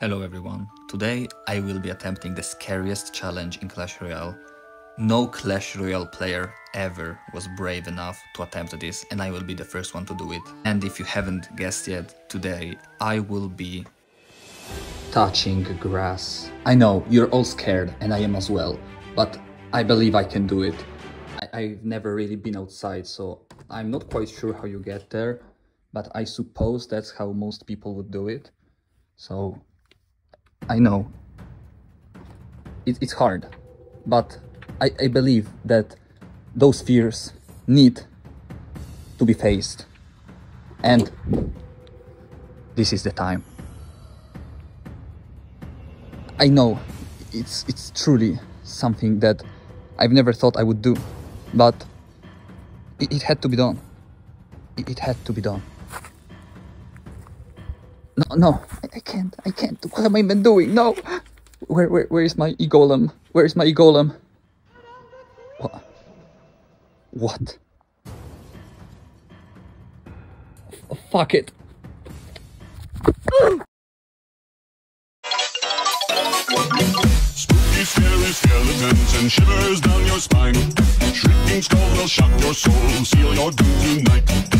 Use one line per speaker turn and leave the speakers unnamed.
Hello everyone. Today I will be attempting the scariest challenge in Clash Royale. No Clash Royale player ever was brave enough to attempt this and I will be the first one to do it. And if you haven't guessed yet, today I will be touching grass. I know, you're all scared and I am as well, but I believe I can do it. I have never really been outside, so I'm not quite sure how you get there, but I suppose that's how most people would do it. So I know it, it's hard, but I, I believe that those fears need to be faced. And this is the time. I know it's it's truly something that I've never thought I would do, but it, it had to be done. It, it had to be done. No, no, I, I can't, I can't. What am I even doing? No! Where, where, where is my e-golem? Where is my e-golem? What? What? F fuck it.
Scary skeletons and shivers down your spine. Shrieking skull will shock your soul, seal your doom tonight.